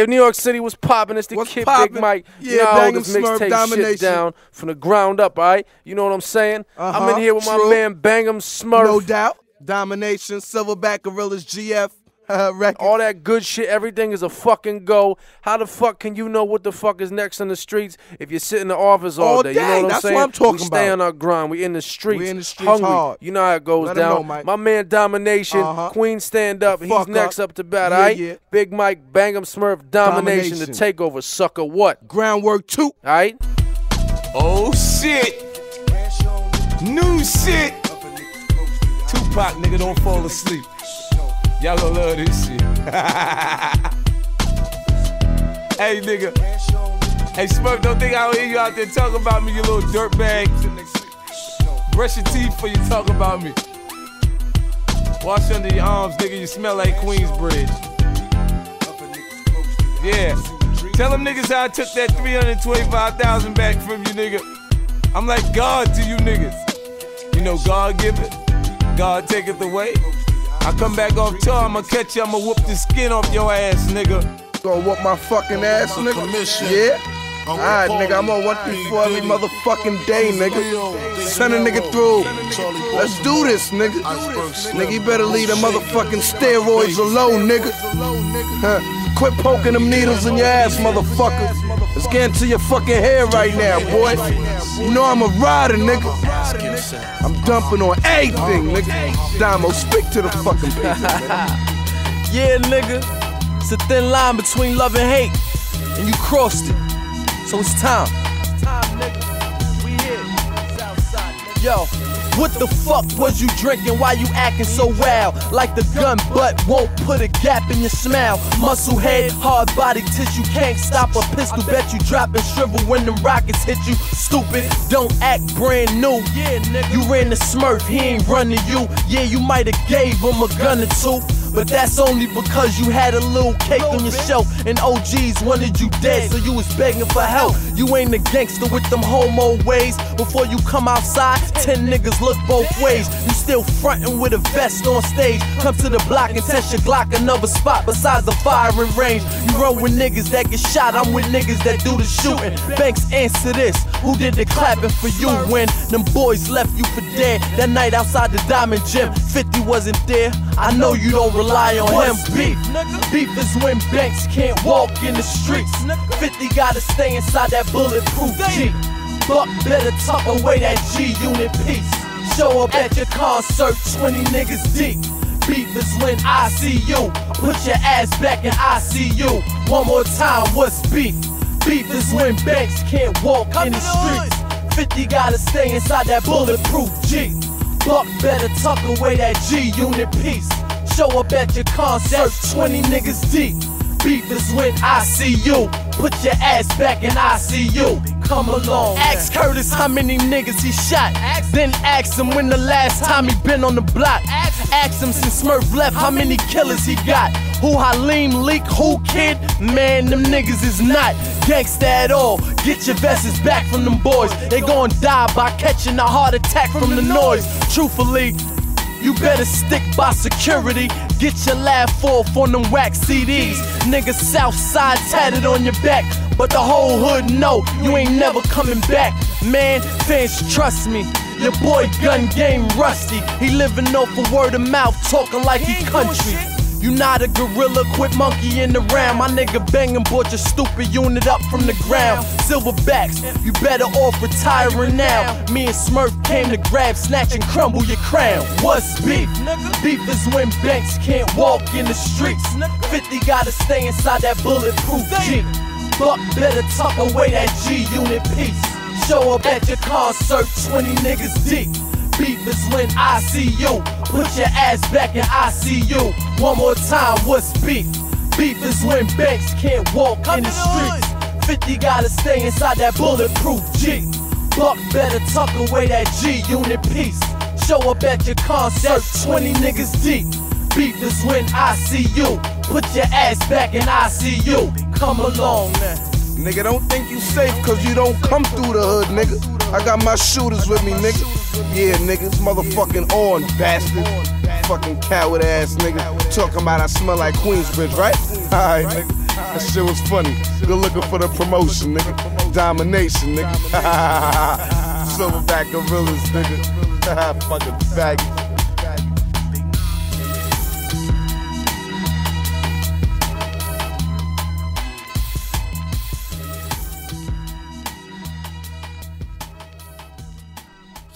Hey, New York City was popping. It's the What's Kid poppin'? Big Mike. Yeah, I hold this Smurf mixtape shit down from the ground up, all right? You know what I'm saying? I'm Uh-huh, in here with my man Bang'em Smurf. No doubt. Domination, Silverback Gorillas, GF uh, record. All that good shit, everything is a fucking go. How the fuck can you know what the fuck is next in the streets if you sit in the office all, All day? You know what I'm That's what saying? I'm talking we stay about. on our grind. We in the streets. We in the streets hungry. hard. You know how it goes Let 'em down. know, Mike. My man Domination, Uh-huh. Queen stand up. He's Fuck next up. up to bat, Yeah, all right? yeah. Big Mike, Bang'em Smurf, Domination, Domination. the takeover, sucker. What? Groundwork 2. All right? Oh shit. New shit. Tupac, nigga, don't fall asleep. Y'all gonna love this shit. hey, nigga. Hey, Smurf, don't think I don't hear you out there talking about me, you little dirtbag. Brush your teeth before you talk about me. Wash under your arms, nigga, you smell like Queensbridge. Yeah. Tell them niggas how I took that 325,000 back from you, nigga. I'm like God to you niggas. You know, God give it, God take it away. I come back off tour, I'ma catch you, I'ma whoop the skin off your ass, nigga. Gonna whoop my fucking ass, nigga. Yeah. Alright, nigga, I'm on one through four every motherfucking day, nigga. Send a nigga through. Let's do this, nigga. Nigga, you better leave the motherfucking steroids alone, nigga. Huh. Quit poking them needles in your ass, motherfucker. It's getting to your fucking head right now, boy. You know I'm a rider, nigga. I'm dumping on anything, nigga. Damo, speak to the fucking people. nigga. Yeah, nigga. It's a thin line between love and hate. And you crossed it. So it's time. Yo, what the fuck was you drinking? Why you acting so wild? Like the gun butt won't put a gap in your smile. Muscle head, hard body tissue, can't stop a pistol. Bet you drop and shrivel when them rockets hit you. Stupid, don't act brand new. Yeah, nigga. You ran the smurf, he ain't running you. Yeah, you might have gave him a gun or two. But that's only because you had a little cake on your shelf and OGs wanted you dead, so you was begging for help. You ain't a gangster with them homo ways. Before you come outside, ten niggas look both ways. You still frontin' with a vest on stage. Come to the block and test your Glock another spot besides the firing range. You run with niggas that get shot, I'm with niggas that do the shooting. Banks answer this. Who did the clapping for you when them boys left you for dead? That night outside the Diamond Gym, 50 wasn't there. I know you don't rely on him. Beef, beef is when Banks can't walk in the streets. 50 gotta stay inside that bulletproof Jeep. Buck better tuck away that G unit piece. Show up at your concert, 20 niggas deep. Beef is when I see you. Put your ass back in ICU. One more time, what's beef? Beef is when Banks can't walk in the streets. 50 gotta stay inside that bulletproof Jeep. Buck better tuck away that G unit piece. Show up at your concert, 20 niggas deep. Beef is when I see you. Put your ass back in ICU. Come along. Ask Curtis how many niggas he shot. Then ask him when the last time he been on the block. Ask him since Smurf left how many killers he got. Who Halim leak, who kid? Man, them niggas is not gangsta at all. Get your vests back from them boys. They gon' die by catching a heart attack from the noise. Truthfully, you better stick by security. Get your laugh off on them wax CDs. Nigga Southside tatted on your back. But the whole hood know you ain't never coming back. Man, fans trust me. Your boy gun game rusty. He living off a word of mouth, talking like he country. You not a gorilla, quit monkey in the round. My nigga banging bought your stupid unit up from the ground. Silverbacks, you better off retiring now. Me and Smurf came to grab, snatch, and crumble your crown. What's beef? Beef is when Banks can't walk in the streets. 50 gotta stay inside that bulletproof Jeep. Buck better tuck away that G unit piece. Show up at your concert, 20 niggas deep. Beef is when I see you. Put your ass back in ICU. One more time, what's beef? Beef is when Banks can't walk in the streets. 50 gotta stay inside that bulletproof Jeep. Buck better tuck away that G unit piece. Show up at your concert, 20 niggas deep. Beef is when I see you. Put your ass back in ICU. Come along, man. Nigga, don't think you safe cause you don't come through the hood, nigga. I got my shooters with me, nigga. Yeah, nigga, it's motherfucking on, bastard. Fucking coward ass nigga. Talking about I smell like Queensbridge, right? Alright, nigga. That shit was funny. Good looking for the promotion, nigga. Domination, nigga. Silverback gorillas, nigga. Fucking faggot.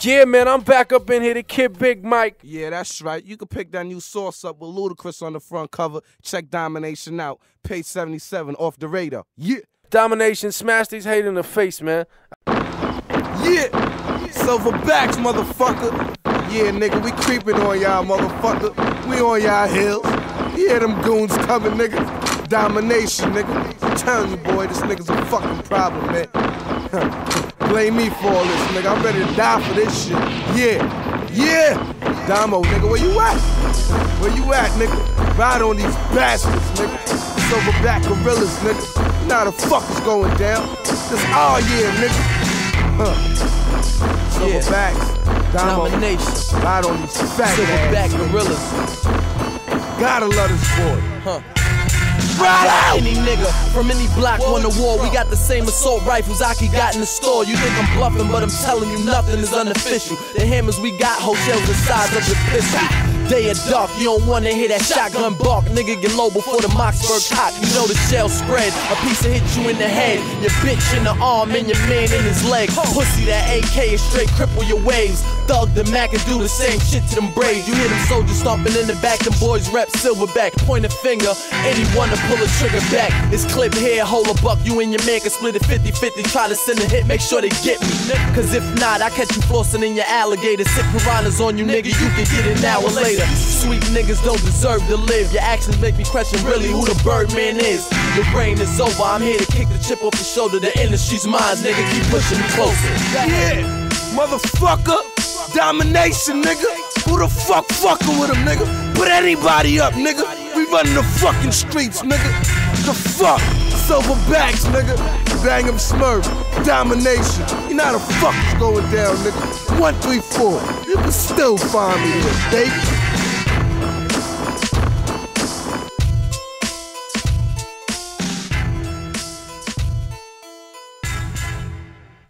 Yeah, man, I'm back up in here, to kid Big Mike. Yeah, that's right. You can pick that new sauce up with Ludacris on the front cover. Check Domination out. Page 77 off the radar. Yeah. Domination, smash these haters in the face, man. Yeah. Silverbacks, motherfucker. Yeah, nigga, we creeping on y'all, motherfucker. We on y'all hills. Yeah, them goons coming, nigga. Domination, nigga. I'm telling you, boy, this nigga's a fucking problem, man. blame me for all this, nigga. I'm ready to die for this shit. Yeah, yeah. Damo, nigga, where you at? Where you at, nigga? Ride on these bastards, nigga. Silverback gorillas, nigga. You know how the fuck is going down. This all year, nigga. Huh. Silverbacks. Yeah. Damo. Domination. Ride on these fat Silverback gorillas. Gotta love this boy. Huh. Any nigga from any block on the wall, we got the same assault rifles Aki got in the store. You think I'm bluffing, but I'm telling you nothing is unofficial. The hammers we got, hotels the size of the pistol day or dark, you don't wanna hear that shotgun bark. Nigga get low before the Mossberg hot. You know the shell spread. A piece of hit you in the head. Your bitch in the arm and your man in his leg. Pussy that AK is straight cripple your waves. Thug the Mac and do the same shit to them Braves. You hear them soldiers stomping in the back. Them boys rep silverback. Point a finger. Anyone to pull a trigger back. It's clip here, hold a buck. You and your man can split it 50 50. Try to send a hit, make sure they get me. Cause if not, I catch you flossing in your alligator. Sick piranhas on you, nigga. You can get it now or Sweet niggas don't deserve to live. Your actions make me question really who the Birdman is. Your brain is over. I'm here to kick the chip off the shoulder. The industry's mine, nigga. Keep pushing me closer. Yeah, motherfucker. Domination, nigga. Who the fuck fucking with him, nigga? Put anybody up, nigga. We running the fucking streets, nigga. The fuck? Silverbacks, nigga. Bang 'em Smurf. Domination. You know how the fuck is going down, nigga. One, three, four. You can still find me here, baby.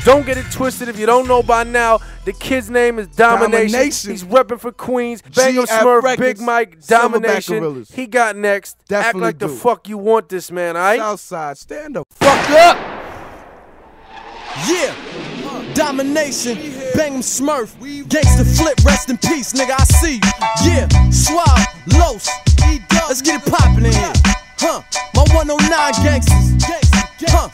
Don't get it twisted if you don't know by now. The kid's name is Domination. Domination. He's repping for Queens. Bang Bang'em Smurf, Records, Big Mike, Domination. He got next. Definitely Act like do. the fuck you want this man, alright? Southside, stand the fuck up. Yeah. Domination, bang Bang'em Smurf, Gangsta Flip, rest in peace, nigga. I see you. Yeah, Swab, Los, let's get it poppin' in here. Huh, my 109 gangsters. Huh,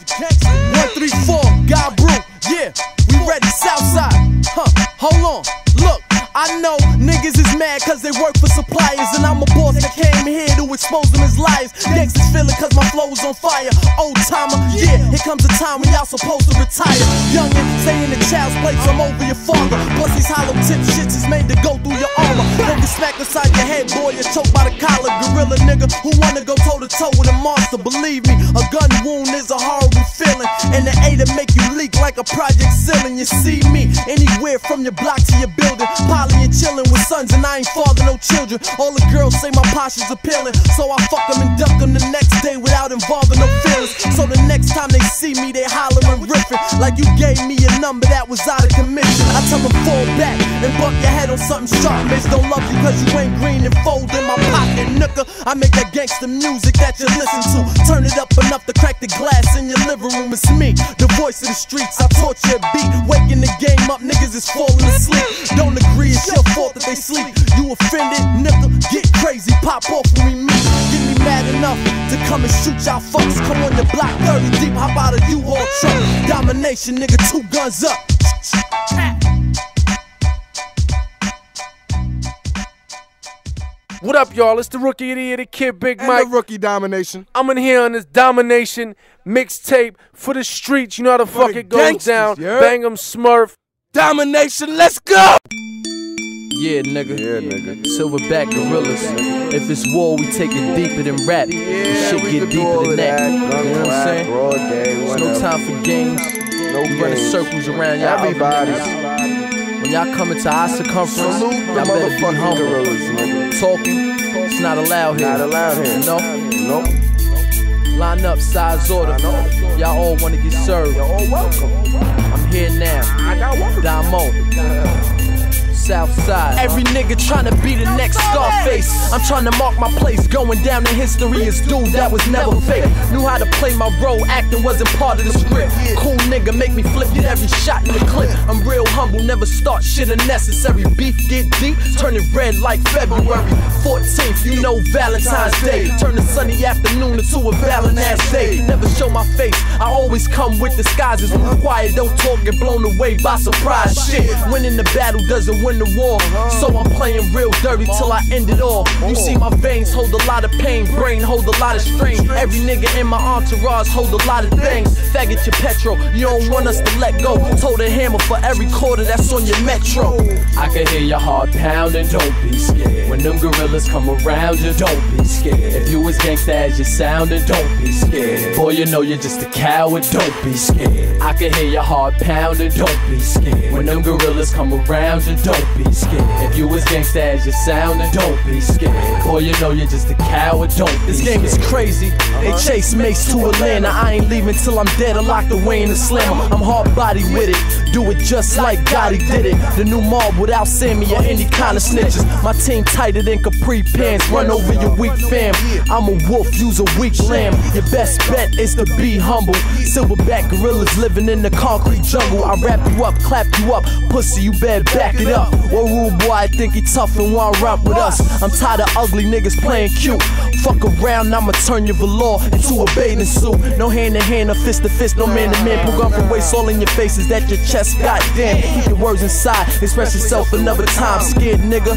hold look. I know niggas is mad cause they work for suppliers And I'm a boss that came here to expose them as liars. Gangsters feeling cause my flow is on fire. Old timer, yeah, here comes a time when y'all supposed to retire. Youngin', stay in the child's place, I'm over your father. Plus these hollow tip shits is made to go through your armor. Don't get smacked inside your head, boy, you're choked by the collar. Gorilla nigga who wanna go toe to toe with a monster. Believe me, a gun wound is a horrible feeling. And the A to make you leak like a project ceiling. You see me anywhere from your block to your building. Poly and chillin' with sons and I ain't father no children. All the girls say my posture's appealing. So I fuck them and duck them the next day without involving no feelings. So the next time they see me they hollering riffing. Like you gave me a number that was out of commission. I tell them fall back and bump your head on something sharp Bitch don't love you cause you ain't green and fold in my pocket Nooker, I make that gangster music that you listen to. Turn it up enough to crack the glass in your room me, the voice of the streets I you a beat, waking the game up Niggas is falling asleep. Don't agree, it's your fault that they sleep. You offended, nigga, get crazy. Pop off when we meet. Get me mad enough to come and shoot y'all fucks. Come on your block 30 deep, hop out a U-Haul truck. Domination, nigga, two guns up What up, y'all? It's the rookie of the year, the kid Big And Mike. the rookie domination. I'm in here on this domination mixtape for the streets. You know how the For fuck the it goes gangsters, down. you heard? Bang 'em Smurf. Domination, let's go! Yeah, nigga. Yeah, nigga. Silverback gorillas. If it's war, we take it deeper than rap. Yeah, Shit get deeper than that. that. You know what I'm saying? day, There's no time for games. No We running circles around y'all. other Everybody. niggas. When y'all coming to our circumference, y'all better be motherfucking humble. gorillas. Talking, it's not allowed here. Not allowed here. You know? Nope. Line up, size order. Y'all all wanna get served. You're all welcome. I'm here now. I got one. Damo. South side. Every nigga tryna be the next Scarface. I'm tryna mark my place, going down in history as dude that was never fake. Knew how to play my role, acting wasn't part of the script. Cool nigga, make me flip get every shot in the clip. I'm real humble, never start shit unnecessary. Beef get deep, turn it red like February 14th. You know Valentine's Day. Turn a sunny afternoon into a Valentine's Day. Never show my face, I always come with disguises. When quiet, don't talk, get blown away by surprise shit. Winning the battle doesn't win the war. So I'm playing real dirty till I end it all. You see, my veins hold a lot of pain, brain hold a lot of strain. Every nigga in my entourage hold a lot of things. Faggot your petrol, you don't want us to let go. Told a hammer for every quarter that's on your metro. I can hear your heart pounding, don't be scared. When them gorillas come around you, don't be scared. If you as gangsta as you sounding, don't be scared. Boy, you know you're just a coward, don't be scared. I can hear your heart pounding, don't be scared. When them gorillas come around you, don't be scared. You as gangsta as you sounding, don't be scared. Boy, you know you're just a coward, don't be This game is scared. crazy. They uh-huh. chase mates to Atlanta. I ain't leaving till I'm dead or locked away in the slammer. I'm hard body with it. Do it just like Gotti did it. The new mob without Sammy or any kind of snitches. My team tighter than capri pants. Run over your weak fam. I'm a wolf, use a weak lamb. Your best bet is to be humble. Silverback gorillas living in the concrete jungle. I wrap you up, clap you up. Pussy, you better back it up. What rude boy I think he tough and want rap with us? I'm tired of ugly niggas playing cute. Fuck around, I'ma turn your velour into a bathing suit. No hand to hand or fist to fist, no man to man. Pull gun from waist all in your face. Is that your chest? Goddamn, keep your words inside. Express yourself another time. Scared nigga,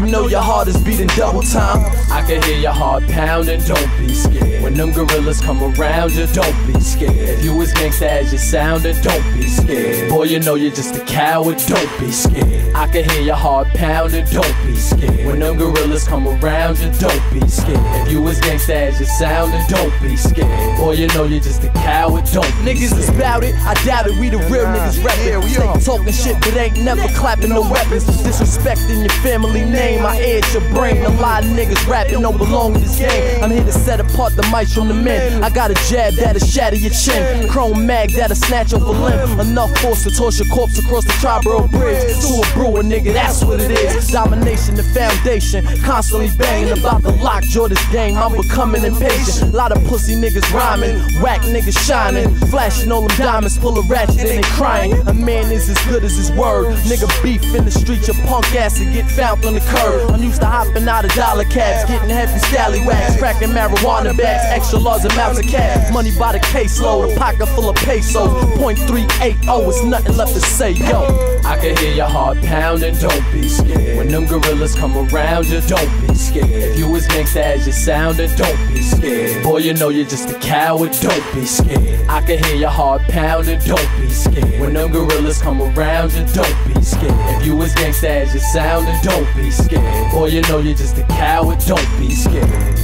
you know your heart is beating double time. I can hear your heart pounding, don't be scared. When them gorillas come around you, don't be scared. If you as gangsta as you sounding, don't be scared. Boy, you know you're just a coward, don't be scared. I can hear your heart pounding, don't be scared. When them gorillas come around you, don't be scared. If you as gangsta as you sounding, don't be scared. Boy, you know you're just a coward, don't be Niggas is scared. bout it, I doubt it. We the real niggas rapping. Yeah, we Stay are. talking shit, but ain't never clapping no weapons. Disrespecting your family name, I edge your brain. A lot of niggas rapping don't belong in this game. I'm here to set apart the mics from the men. I got a jab that'll shatter your chin, chrome mag that'll snatch off a limb. Enough force to toss your corpse across the Triborough Bridge. To a brewer, nigga, that's what it is. Domination, the foundation, constantly banging about the lock. Jordan's game, I'm becoming impatient. A lot of pussy niggas rhyming, whack niggas shining, flashing all them diamonds, pull a ratchet and they crying. A man is as good as his word. Nigga beef in the street, your punk ass to get found on the curb. I'm used to hopping out of dollar cabs, getting heavy scallywags, cracking marijuana bags, extra large amounts of cash. Money by the caseload, a pocket full of pesos. Point three eight oh, it's nothing left to say, yo. I can hear your heart pounding, don't be scared. When them gorillas come around you, don't be scared. If you as gangsta as you sounding, don't be scared. Boy, you know you're just a coward, don't be scared. I can hear your heart pounding, don't be scared. When them gorillas come around you, don't be scared. If you as gangsta as you sounding, don't be scared. Boy, you know you're just a coward, don't be scared.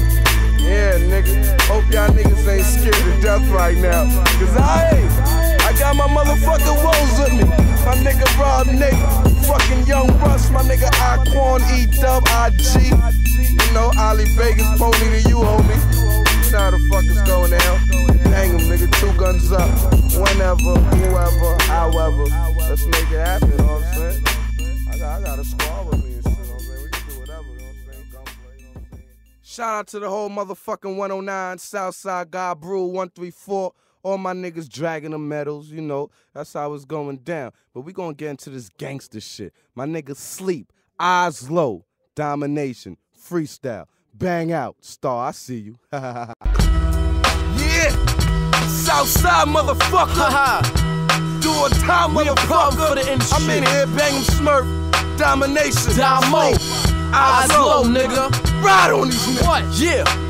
Yeah, nigga. Hope y'all niggas ain't scared to death right now. Cause I ain't. I got my motherfucking woes with me. My nigga Rob Nick, fucking Young Russ, my nigga Aquan, E Dub, IG. You know, Ali Vegas, pony to you, homie. You know how the fuck is going down. Hang 'em, nigga, two guns up. Whenever, whoever, however. Let's make it happen, you know what I'm saying? I got, I got a squad Shout out to the whole motherfucking 109 Southside God Brew 134. All my niggas dragging the medals, you know. That's how it's going down. But we gonna get into this gangster shit. My niggas sleep, eyes low, domination, freestyle, bang out, star. I see you. yeah, Southside motherfucker. Do a time, We a problem for the industry. I'm in here banging Smurf, domination. Damo, Sleep, eyes low, nigga. Ride on these niggas. What? Yeah.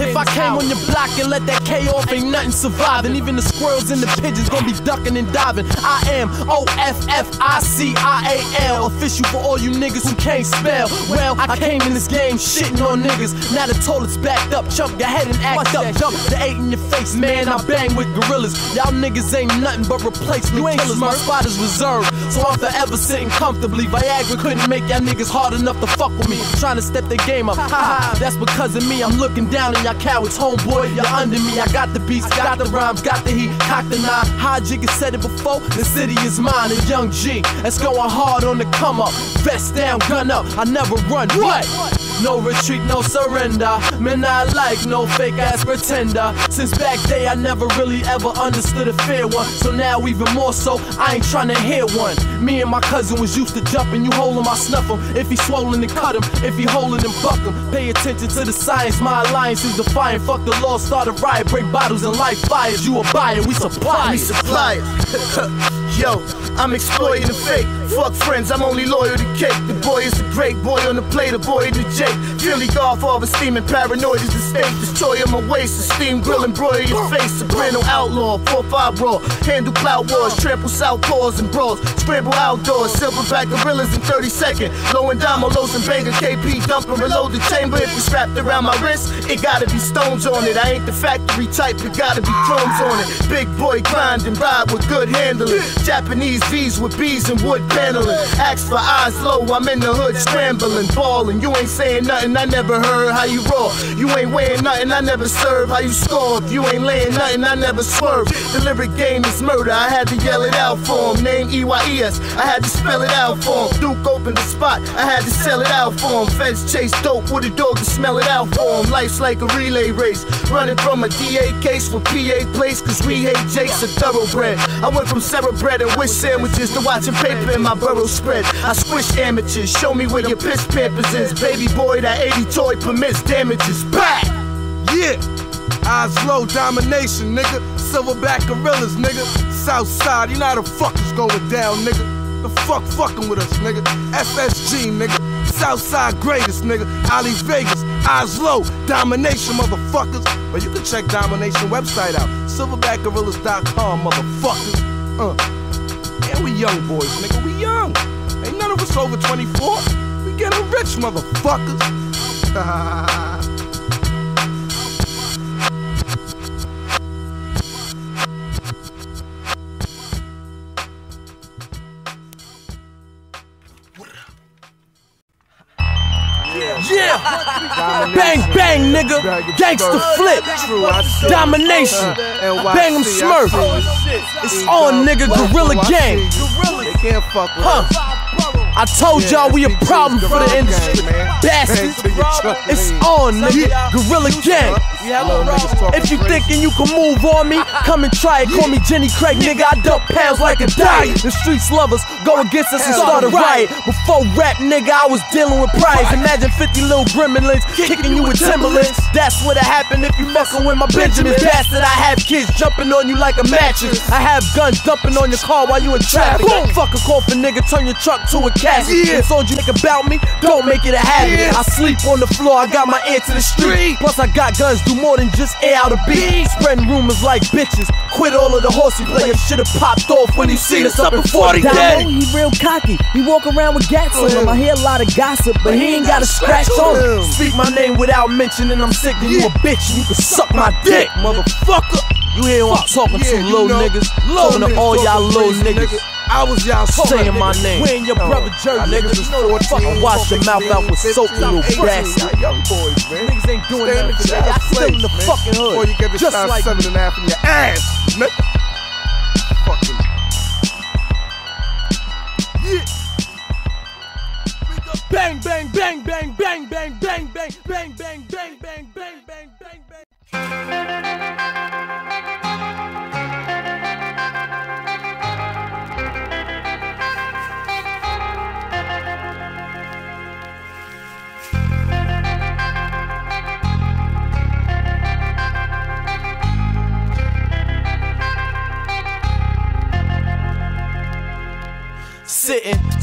If I came on your block and let that K off, ain't nothing surviving. Even the squirrels and the pigeons gonna be ducking and diving. I am O F F I C I A L. Official for all you niggas who can't spell. Well, I came in this game shitting on niggas. Now the toilet's backed up. Chump your head and act up. Dump the eight in your face, man. I bang with gorillas. Y'all niggas ain't nothing but replacement killers. My spot is reserved, so I'm forever sitting comfortably. Viagra couldn't make y'all niggas hard enough to fuck with me. Trying to step the game up. Ha ha, that's because of me. I'm looking down on y'all y'all cowards, homeboy, you're under me. I got the beats, got the rhymes, got the heat, cock the nine. High jig said it before, the city is mine. A young G that's going hard on the come up. Vest down, gun up, I never run. What? No retreat, no surrender. Man, I like no fake ass pretender. Since back day, I never really ever understood a fair one. So now, even more so, I ain't trying to hear one. Me and my cousin was used to jumping, you hold him, I snuff him. If he swollen, then cut him. If he holding, then buck him. Pay attention to the science, my alliance is defiant. Fuck the law, start a riot, break bottles and light fires. You a buyer, we supply. We supply it. Yo, I'm exploiting the fake. Fuck friends, I'm only loyal to cake. The boy is the great boy on the plate, the boy the Jake. Philly Godfather, steaming paranoid is the state. Destroy on my waist, the steam grill and broil your face. Soprano outlaw, 4-5 raw. Handle clout wars, trample southpaws and brawls. Scramble outdoors, silverback gorillas in 30 seconds. Low and damo, lows and banger, KP dumping, reload the chamber. If it's wrapped around my wrist, it gotta be stones on it. I ain't the factory type, it gotta be chromes on it. Big boy grind and ride with good handling. Japanese V's with bees and wood paneling. Axe for eyes low, I'm in the hood scrambling, balling. You ain't saying nothing, I never heard how you roar. You ain't weighing nothing, I never serve how you score. If you ain't laying nothing, I never swerve. The lyric game is murder, I had to yell it out for him. Name EYES, I had to spell it out for him. Duke opened the spot, I had to sell it out for him. Feds chase dope with a dog to smell it out for him. Life's like a relay race, running from a DA case with PA place, cause we hate Jake's a thoroughbred. I went from Sarah bread and wish sandwiches to watching paper in my burrow spread. I squish amateurs, show me where your piss pampers is. Baby boy, that 80 toy permits damages. Back! Yeah. Eyes low, domination, nigga. Silverback gorillas, nigga. Southside, you know how the fuck is going down, nigga. The fuck fucking with us, nigga. FSG, nigga. Southside greatest, nigga. Ali Vegas, low, domination, motherfuckers. But you can check domination website out. Silverbackgorillas.com, motherfuckers. Uh. And we young boys, nigga. We young. Ain't none of us over 24. We getting rich, motherfuckers. Bang, bang, nigga! Gangsta flip! Domination! Bang Bang 'em Smurf! It's on, nigga! Gorilla Gang! They can't fuck with Huh. I told y'all we a problem for the industry. Bastards! It's on, nigga! Gorilla Gang! If you thinking you can move on me, come and try it. Call me Jenny Craig, nigga. I dump pounds like a diet. The streets love us, go against us and start a riot. Before rap, nigga, I was dealing with prize. Imagine 50 little gremlins kicking you with Timberlands. That's what happen if you fucking with my Benjamin. Bastard, I have kids jumping on you like a mattress. I have guns dumping on your car while you in traffic. Fuck a coffin, nigga, turn your truck to a casket. Yeah. It's on you, nigga, about me. Don't make it a habit. Yeah. I sleep on the floor, I got my ear to the street. Plus, I got guns, do more than just air out a beat. Spreading rumors like bitches. Quit all of the horsey players, should've popped off when you seen us up in 40 Damo, dead. he real cocky. He walk around with gats on him. I hear a lot of gossip, but he ain't got a scratch on him. Speak my name without mentioning I'm sick, then you a bitch you can suck my dick, motherfucker. You hear who I'm talking to, little niggas. Little talking to all y'all little niggas. I was y'all Saying my name. When your brother jersey, nigga. You know the fuck. Wash your mouth out with soap, you little bastard. Young boys, man. Niggas ain't doing nothing the for that. child's Y'all still in the fucking hood. Before you get this Just size like seven and a half in your ass, nigga. Fucking. Bang, bang, bang, bang, bang, bang, bang, bang, bang, bang, bang, bang, bang, bang, bang, bang.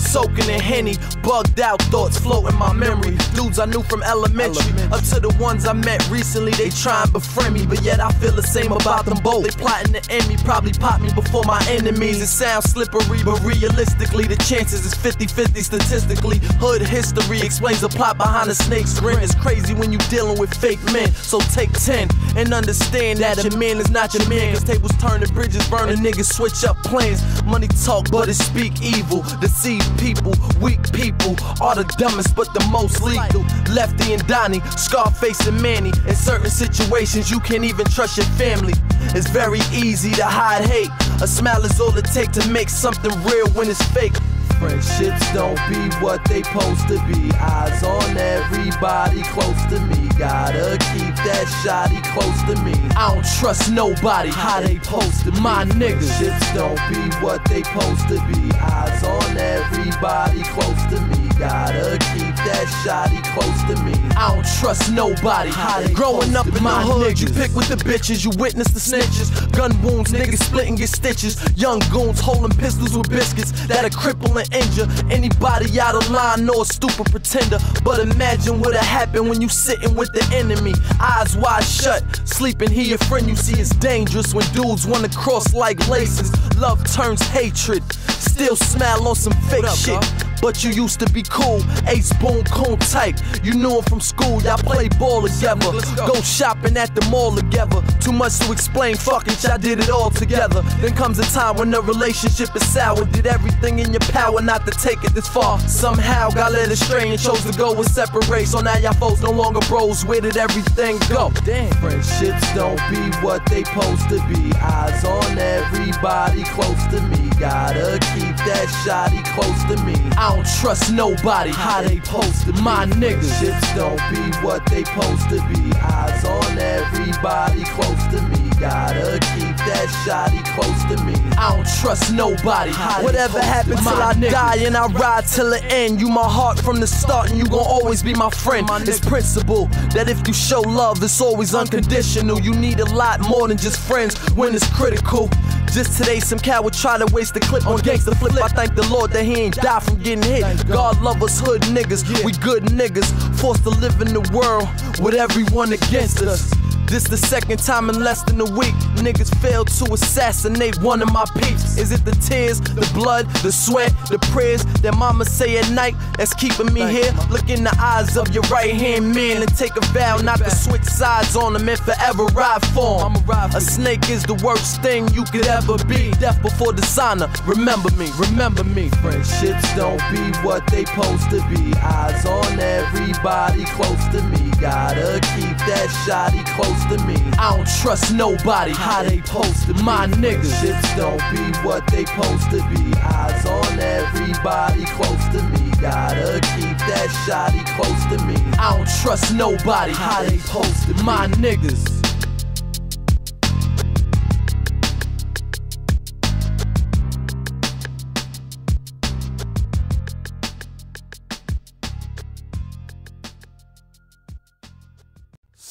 Soaking in Henny, bugged out thoughts floating my memory. Dudes I knew from elementary, up to the ones I met recently. They try and befriend me, but yet I feel the same about them both. They plotting to end me, probably pop me before my enemies. It sounds slippery, but realistically, the chances is 50 50 statistically. Hood history explains the plot behind the snake's grin. It's crazy when you dealing with fake men. So take 10 and understand that your man is not your man. Cause tables turn and bridges burn and niggas switch up plans. Money talk, but it speak evil. Deceive people people, weak people are the dumbest but the most lethal. Lefty and Donnie, Scarface and Manny. In certain situations, you can't even trust your family. It's very easy to hide hate. A smile is all it takes to make something real when it's fake. Friendships don't be what they supposed to be. Eyes on everybody close to me. Gotta keep that shotty close to me. I don't trust nobody. How they to. My niggas. Friendships don't be what they supposed to be. Eyes on everybody close to me. Gotta keep that shotty close to me. I don't trust nobody. Growing up in my hood, you pick with the bitches, you witness the snitches. Gun wounds, niggas splitting your stitches. Young goons holding pistols with biscuits that'll cripple and injure anybody out of line or a stupid pretender. But imagine what'll happen when you sitting with the enemy. Eyes wide shut, sleeping here, your friend you see is dangerous when dudes wanna cross like laces. Love turns hatred. Still smile on some fake shit. But you used to be cool, ace bone coon type. You knew him from school, y'all play ball together. Go shopping at the mall together. Too much to explain, fuck it, y'all did it all together. Then comes a time when the relationship is sour. Did everything in your power not to take it this far. Somehow got led astray and chose to go with separate. So now y'all folks no longer bros. Where did everything go? Damn. Friendships don't be what they supposed to be. Eyes on everybody close to me. Gotta keep that shotty close to me. I don't trust nobody. How they to. My niggas. Friendships don't be what they supposed to be. Eyes on everybody close to me. Gotta keep that shotty close to me. I don't trust nobody. How Whatever happens till I die and I ride till the end. You my heart from the start and you gon' always be my friend. My It's principle that if you show love, it's always unconditional. You need a lot more than just friends when it's critical. Just today, some cat coward try to waste the clip on gangsta flip. I thank the Lord that he ain't died from getting hit. God love us hood niggas, we good niggas, forced to live in the world with everyone against us. This the second time in less than a week. Niggas failed to assassinate one of my peeps. Is it the tears, the blood, the sweat, the prayers that mama say at night that's keeping me here? Look in the eyes of your right hand man and take a vow not to switch sides on them and forever ride for him. A snake is the worst thing you could ever be. Death before dishonor. Remember me, remember me. Friendships don't be what they supposed to be. Eyes on everybody close to me. Gotta keep that shotty close to me. I don't trust nobody. How they to be. My niggas. Friendships don't be what they supposed to be. Eyes on everybody close to me. Gotta keep that shotty close to me. I don't trust nobody. How they to be. My niggas.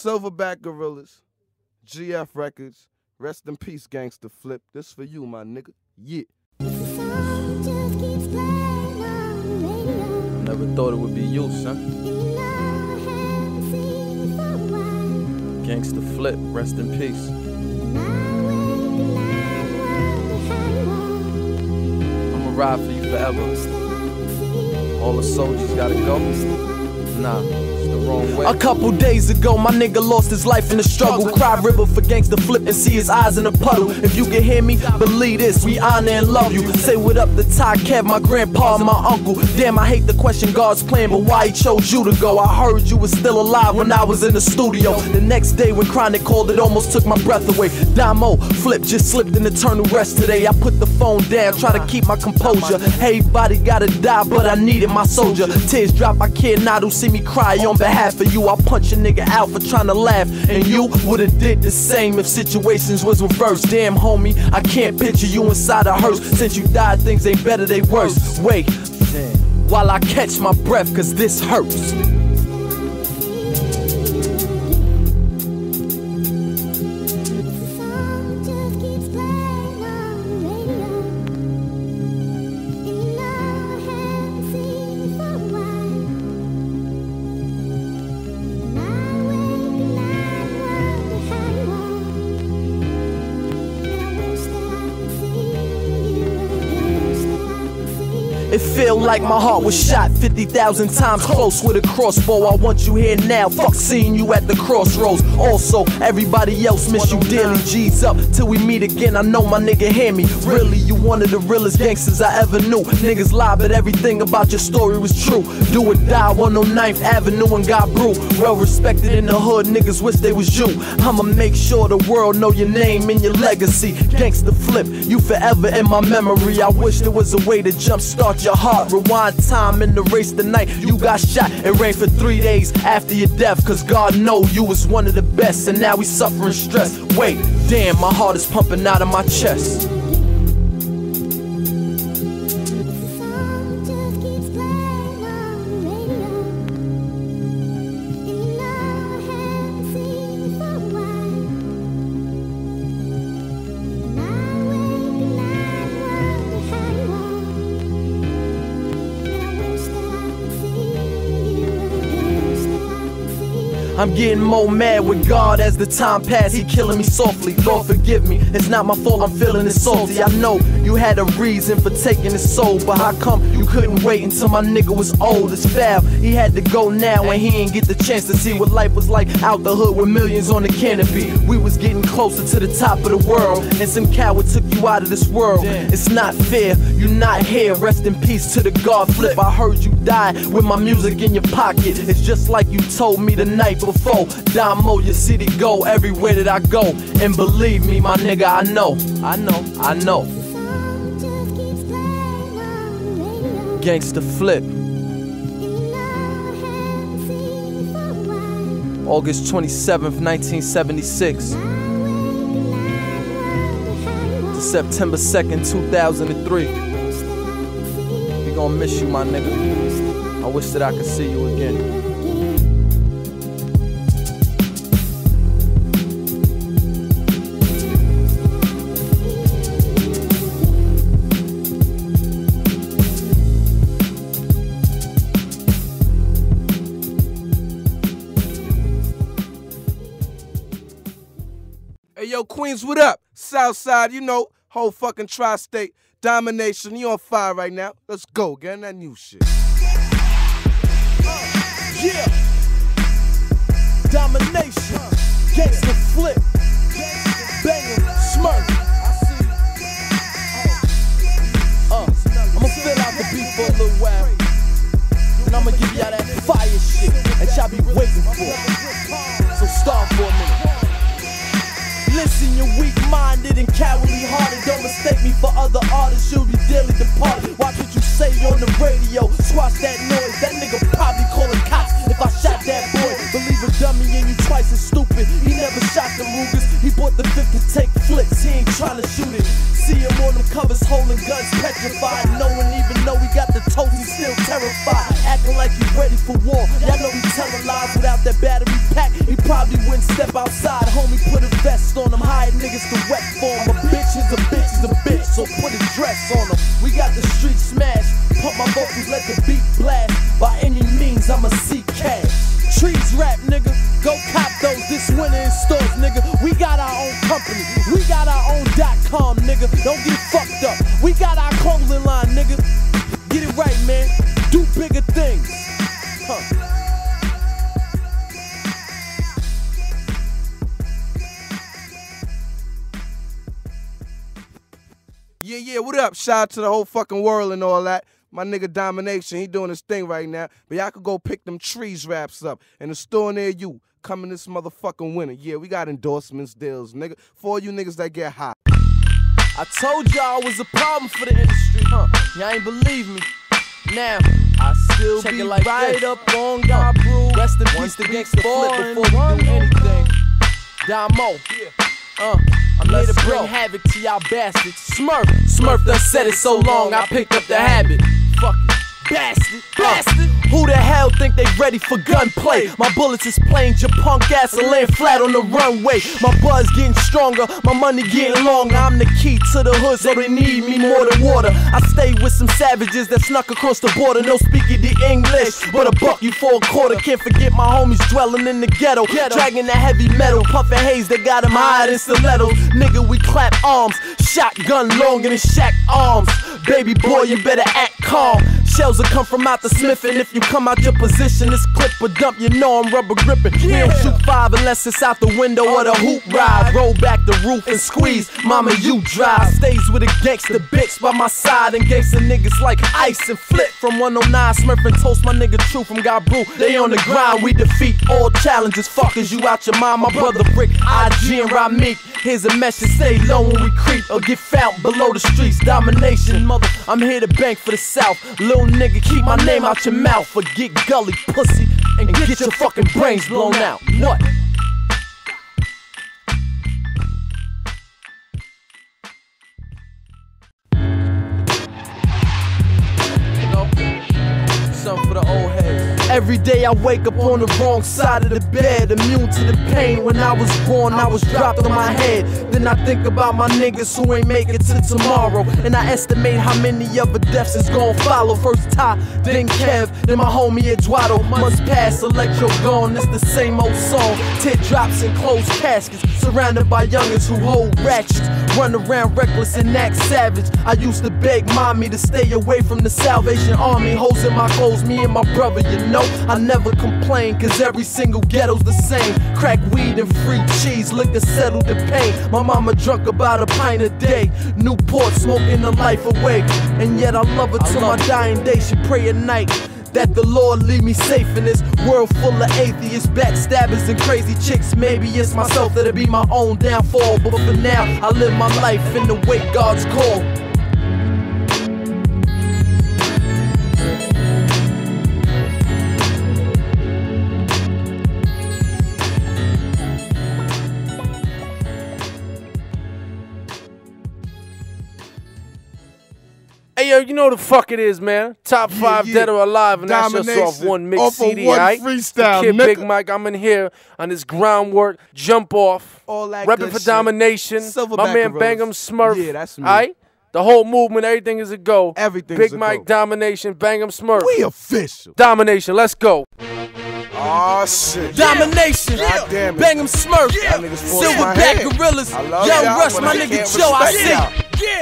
Silverback Gorillas, GF Records, rest in peace, Gangsta Flip. This for you, my nigga. Yeah. Never thought it would be you, son. Gangsta Flip, rest in peace. I'ma ride for you forever. All the soldiers gotta go. Nah, A couple days ago, my nigga lost his life in the struggle. Cry river for gangsta flip and see his eyes in a puddle. If you can hear me, believe this, we honor and love you. Say what up to Ty Kev, my grandpa, and my uncle. Damn, I hate the question God's plan, but why he chose you to go? I heard you was still alive when I was in the studio. The next day when Chronic called, it almost took my breath away. Damo, Flip just slipped in eternal rest today. I put the phone down, try to keep my composure. Everybody gotta die, but I needed my soldier. Tears drop, I care not who see me cry on behalf of you. I'll punch a nigga out for trying to laugh. And you would've did the same if situations was reversed. Damn, homie, I can't picture you inside a hearse. Since you died, things ain't better, they worse. Wait, while I catch my breath, cause this hurts. It feel like my heart was shot 50,000 times close with a crossbow. I want you here now. Fuck seeing you at the crossroads. Also, everybody else miss you dearly. G's up till we meet again. I know my nigga hear me. Really, you one of the realest gangsters I ever knew. Niggas lie, but everything about your story was true. Do or die, 109th Avenue and got brew. Well respected in the hood, niggas wish they was you. I'ma make sure the world know your name and your legacy. Gangsta flip, you forever in my memory. I wish there was a way to jumpstart your heart. Rewind time in the race the night you got shot. It rained for three days after your death, cause God know you was one of the best, and now we suffering stress. Wait, damn, my heart is pumping out of my chest. I'm getting more mad with God as the time passes. He killing me softly. Lord, forgive me. It's not my fault. I'm feeling it salty. I know you had a reason for taking his soul, but how come you couldn't wait until my nigga was old as foul? He had to go now, and he ain't get the chance to see what life was like out the hood with millions on the canopy. We was getting closer to the top of the world, and some coward took you out of this world. It's not fair. You're not here. Rest in peace to the God flip. I heard you die with my music in your pocket. It's just like you told me the night before. Damo, your city go everywhere that I go. And believe me, my nigga, I know, I know, I know. Gangsta flip. August 27th, 1976. To September 2nd, 2003. Gonna miss you, my nigga. I wish that I could see you again. Hey, yo, Queens, what up? Southside, you know, whole fucking tri state domination. You on fire right now. Let's go, get in that new shit. Yeah. Domination. Gangsta flip. Banger. Smirk. Uh, I'ma fill out the beat for a little while. And I'ma give y'all that fire shit that y'all be waiting for. So start for minute. Listen, you're weak-minded and cowardly hearted. Don't mistake me for other artists. You'll be dearly departed. Watch what you say on the radio. Squash that noise. That nigga probably call the cops if I shot that boy. Believe a dummy and you twice as stupid. He never shot the Rugers. He bought the fifth to take flicks. He ain't trying to shoot it. See him on them covers holding guns, petrified. No one even know he got the toes. He still terrified. Acting like he ready for war. Y'all know he telling lies without that battery pack. He probably wouldn't step outside. Homie put a vest on him. Hired niggas to wet for him. A bitch is a bitch is a bitch. So put a dress on him. We got the street smashed. Pump my vocals, let the beat blast. By any means, I'ma see Trees rap, nigga. Go cop those this winter in stores, nigga. We got our own company. We got our own dot com, nigga. Don't get fucked up. We got our clothing line, nigga. Get it right, man. Do bigger things. Huh. Yeah, yeah, what up? Shout out to the whole fucking world and all that. My nigga Domination, he doing his thing right now. But y'all could go pick them trees wraps up in the store near you. Coming this motherfucking winter. Yeah, we got endorsements, deals, nigga. For you niggas that get hot. I told y'all I was a problem for the industry, huh? Y'all ain't believe me. Now, I still Check be it like right this. up on God brew. Rest in peace, the gangsta flip before we do anything. Damo. Uh, I'm here to bring go. havoc to y'all bastards. Smurf, Smurf done said it so long, I picked up the habit. Fuck it. Bastard, bastard. Who the hell think they ready for gunplay? My bullets is plain, your punk ass flat on the runway. My buzz getting stronger, my money getting longer. I'm the key to the hood, so they need me more than water. I stay with some savages that snuck across the border, no speaking the English, but a buck you for a quarter. Can't forget my homies dwelling in the ghetto, dragging the heavy metal, puffing haze that got them higher than stilettos. Nigga, we clap arms, shotgun longer than Shaq arms. Baby boy, you better act calm. Shells will come from out the Smith, and if you come out your position, this clip will dump. You know I'm rubber gripping. We don't shoot five unless it's out the window or the hoop ride. Roll back the roof and squeeze. Mama, you drive. Stays with a gangster bitch by my side, and gangster niggas like ice and flip from 109. Smurf and toast my nigga True from God Brew. They on the grind. We defeat all challenges. Fuckers, you out your mind. My brother Brick, IG and Ramik. Here's a message: stay low when we creep or get found below the streets. Domination, mother. I'm here to bank for the South. Little nigga, keep my name out your mouth. Forget gully pussy and get your fucking brains blown out. What? Every day I wake up on the wrong side of the bed, immune to the pain. When I was born, I was dropped on my head. Then I think about my niggas who ain't make it to tomorrow. And I estimate how many other deaths is gonna follow. First Ty, then Kev, then my homie Eduardo. Months pass, electro gone, it's the same old song. Teardrops in closed caskets, surrounded by youngins who hold ratchets. Run around reckless and act savage. I used to beg mommy to stay away from the Salvation Army. Hoes in my clothes, me and my brother, you know. I never complain, cause every single ghetto's the same. Crack weed and free cheese, liquor settle the pain. My mama drunk about a pint a day. Newport smoking the life away. And yet I love her till my dying day. She pray at night. That the Lord leave me safe in this world full of atheists, backstabbers, and crazy chicks. Maybe it's myself that'll be my own downfall. But for now, I live my life in the way God's call. Know the fuck it is, man. Top five yeah. dead or alive, and that's just off one mix Off of CD, one alright? freestyle, Kid. Big Mike, I'm in here on this groundwork, jump off, All that repping for shit. domination. My Silverback man Gorillas. Bang'em Smurf, Yeah, that's me. Alright, the whole movement, everything is a go. Everything's Big Mike go. domination, Bang'em Smurf, We official. domination. Let's go. Oh shit. Domination, God damn it. Bang 'em Smurf, niggas Silverback. Gorillas, Young Russ, my nigga Joe, I see. y'all.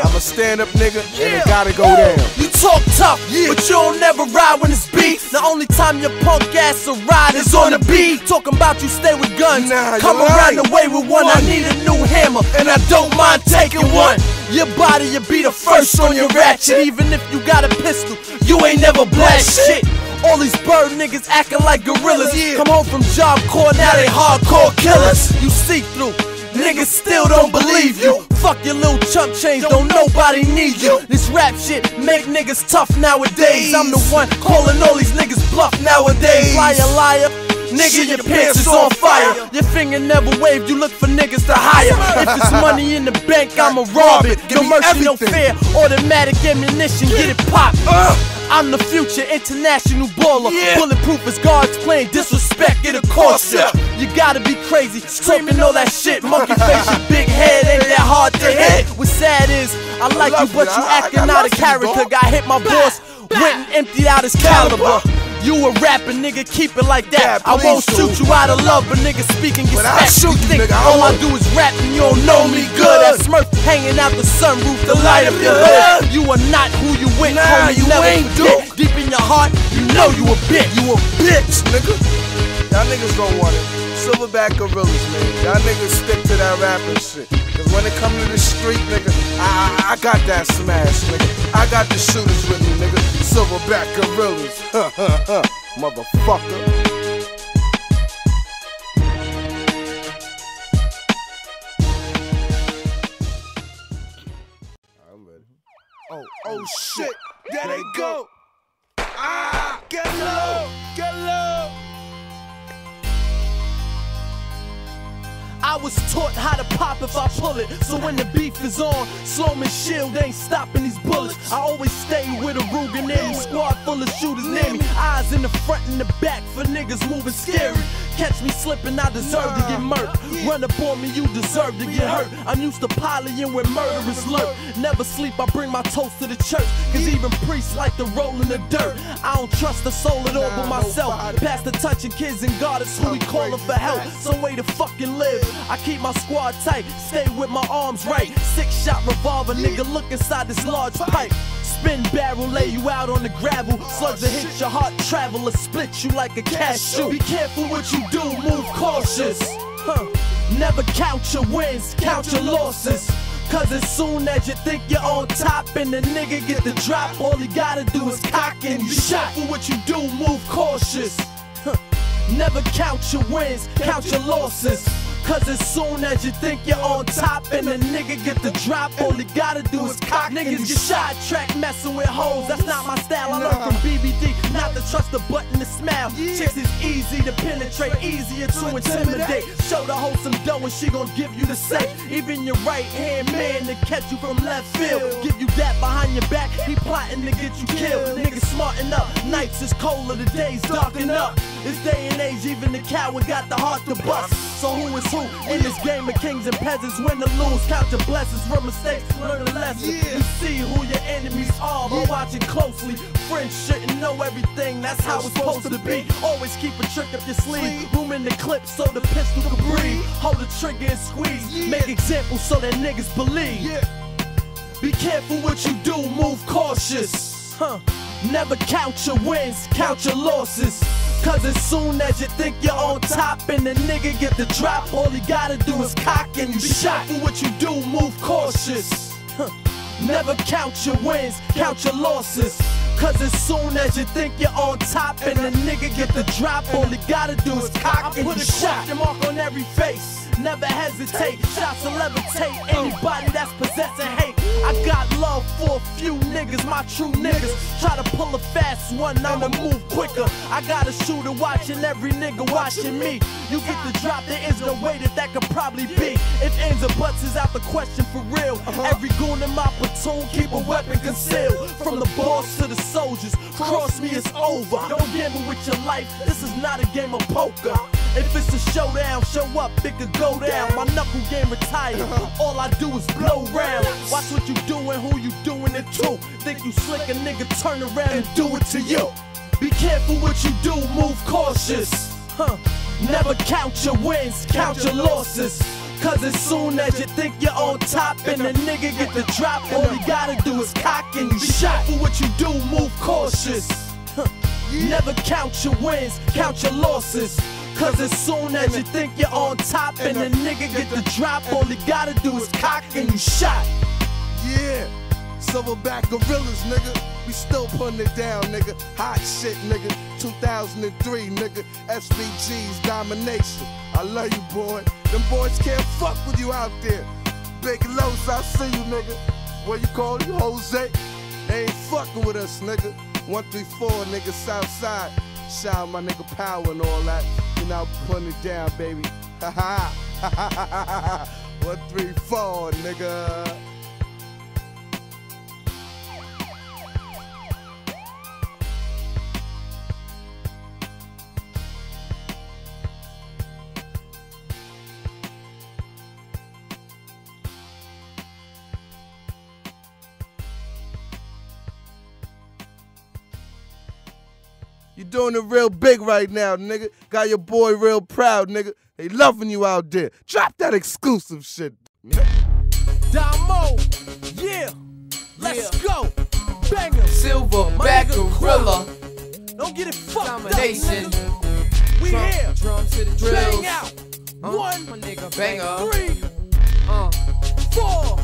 I'm a stand up nigga and it gotta go down. You talk tough, but you don't never ride when it's beat. The only time your punk ass will ride is on the beat. Talking about you stay with guns. Nah, Come around lying. the way with one. I need a new hammer, and I don't mind taking one. Your body, you be the first on your ratchet. Even if you got a pistol, you ain't never blast shit. All these bird niggas acting like gorillas. Come home from Job Corps, now they hardcore killers. You see through. Niggas still don't believe you. Fuck your little chump change, don't nobody need you. This rap shit make niggas tough nowadays. I'm the one calling all these niggas bluff nowadays. Liar, liar. Nigga, your pants is on fire. Your finger never waved, you look for niggas to hire. If it's money in the bank, I'ma rob it. No mercy, no fear. Automatic ammunition, get it popped. I'm the future international baller. Bulletproof as God's plane, disrespect, it'll cost ya. You gotta be crazy, screaming all that shit. Monkey face, your big head, ain't that hard to hit. What's sad is, I like you, but you. you I- I acting out of character. Got hit my boss, went and emptied out his caliber. You a rapper, nigga, keep it like that. Yeah, I won't shoot you out of love, but nigga speaking gets But I'll shoot you, think nigga. I all I do is rap and you don't know me good. That Smurf hanging out the sunroof, the light of your hood. You are not who you with, Nah, homie. you never ain't, dude. Deep in your heart, you know you a bitch. You a bitch, nigga. Y'all niggas gon' want it. Silverback gorillas, man. Y'all niggas stick to that rapping shit. Cause when it come to the street, nigga, I, I, I got that smash, nigga. I got the shooters with me, nigga. Silverback gorillas. Motherfucker. Oh, oh shit. There they go. Ah, get low, get low. I was taught how to pop if I pull it. So when the beef is on, Sloman Shield ain't stopping these bullets. I always stay with a Ruger near squad full of shooters near me. Eyes in the front and the back for niggas moving scary. Catch me slipping, I deserve to get murked. Run up on me, you deserve to get hurt. I'm used to piling where murderers lurk. Never sleep, I bring my toast to the church. Cause even priests like to roll in the dirt. I don't trust the soul at all but myself. Past the touching kids and God is who we calling for help. Some way to fucking live. I keep my squad tight, stay with my arms right. Six shot revolver, nigga, look inside this large pipe. Spin barrel, lay you out on the gravel. Slugs that hit your heart, travel, or split you like a cashew. Be careful what you do, move cautious. Huh. Never count your wins, count your losses. Cause as soon as you think you're on top and the nigga get the drop, all he gotta do is cock and you shot. For what you do, move cautious. Huh. Never count your wins, count your losses. Cause as soon as you think you're on top and the nigga get the drop, all he gotta do is cock. Niggas get shot track messing with hoes. That's not my style. I learned from BBD not to trust the button to smile. Chicks is easy to penetrate, easier to intimidate. Show the hoe some dough and she gon' give you the safe. Even your right hand man to catch you from left field. Give you that behind your back, he plotting to get you killed. Niggas smarten up, nights is colder, the days darken up. This day and age, even the coward got the heart to bust. So who is who in this game of kings and peasants? Win or lose, count your blessings from mistakes, learn a lesson. You see who your enemies are by watching closely. Friends shouldn't know everything, that's how it's supposed to be. Always keep a trick up your sleeve, room in the clip so the pistol can breathe. Hold the trigger and squeeze, make examples so that niggas believe. Be careful what you do, move cautious. Huh. Never count your wins, count your losses. Cause as soon as you think you're on top and the nigga get the drop, all he gotta do is cock and you shot. For what you do, move cautious. Huh. Never count your wins, count your losses. Cause as soon as you think you're on top and the nigga get the drop, all he gotta do is cock and you shot. Put a question mark on every face, never hesitate. Shots will levitate anybody that's possessing hate. I got love for a few niggas, my true niggas. Try to pull a fast one, I'ma move quicker. I got a shooter watching every nigga watching me. You get the drop, there is no way that that could probably be. If ends or buts is out the question for real. Uh-huh. Every goon in my platoon keep a weapon concealed. From the boss to the soldiers, cross me it's over. Don't gamble with your life, this is not a game of poker. If it's a showdown, show up, it could go down. My knuckle game retired, all I do is blow round. Watch what you doing, who you doing it to. Think you slick, a nigga turn around and do it to you. Be careful what you do, move cautious. Huh. Never count your wins, count your losses. Cause as soon as you think you're on top and the nigga get the drop, all you gotta do is cock and you shot. For what you do, move cautious. Huh. Never count your wins, count your losses. Cause as soon as you think you're on top and the nigga get the drop, all you gotta do is cock and you shot. Yeah, silverback gorillas, nigga. We still putting it down, nigga. Hot shit, nigga. 2003, nigga. SVG's domination. I love you, boy. Them boys can't fuck with you out there. Big Los, I see you, nigga. What you call you, Jose? They ain't fucking with us, nigga. 134, nigga, South Side. Shout out my nigga Power and all that. You know, putting it down, baby. Ha ha. Ha ha ha ha ha. 134, nigga. You doing it real big right now, nigga. Got your boy real proud, nigga. They loving you out there. Drop that exclusive shit. Damo, yeah, let's go. Banger. Silverback gorilla. Don't get it fucked Domination. up. We Drum, here. drum to the drills. Bang out. Uh, One, my nigga banger. three, Uh, four.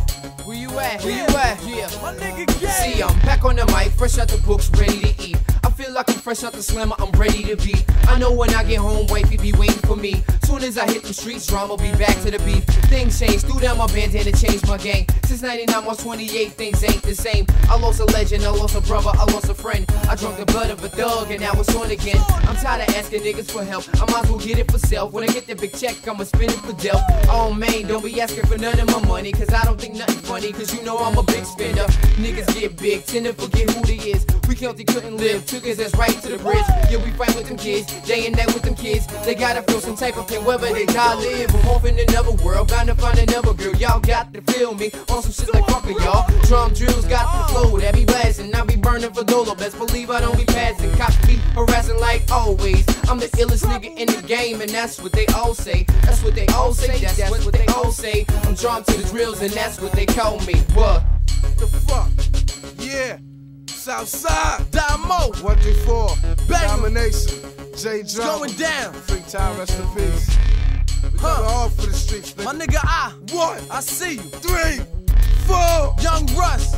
where you at? Where Yeah. you at? Yeah. My nigga gang. See, I'm back on the mic, fresh out the books, ready to eat. I feel like I'm fresh out the slammer, I'm ready to beat. I know when I get home, wifey be waiting for me. Soon as I hit the streets, drama be back to the beef. Things change, threw down my bandana, changed my game. Since 99, was 28, things ain't the same. I lost a legend, I lost a brother, I lost a friend. I drunk the blood of a thug, and now it's on again. I'm tired of asking niggas for help. I might as well get it for self. When I get the big check, I'ma spend it for Dell. Oh man, don't be asking for none of my money, cause I don't think nothing funny, cause you know I'm a big spender. Niggas get big, tend to forget who they is. We county couldn't live, took us as right to the bridge. Yeah, we fight with them kids, day and night with them kids. They gotta feel some type of pain, whether they die or live. I'm off in another world, bound to find another girl. Y'all got to feel me on some shit like fucking y'all. Drum drills got the flow, that be blasting. I be burning for Dolo, best believe I don't be passing. Cops be harassing like always. I'm the illest nigga in the game, and that's what they all say. That's what they all say, that's, that's what they all say. I'm drawn to the drills, and that's what they call me. What? The fuck? Yeah. Southside. Damo, One through four. Bang. Domination. J Drum. going down. Free time, rest in peace. We Huh. off for the streets, My nigga. nigga, I, One, I see you. three, four. Young Russ.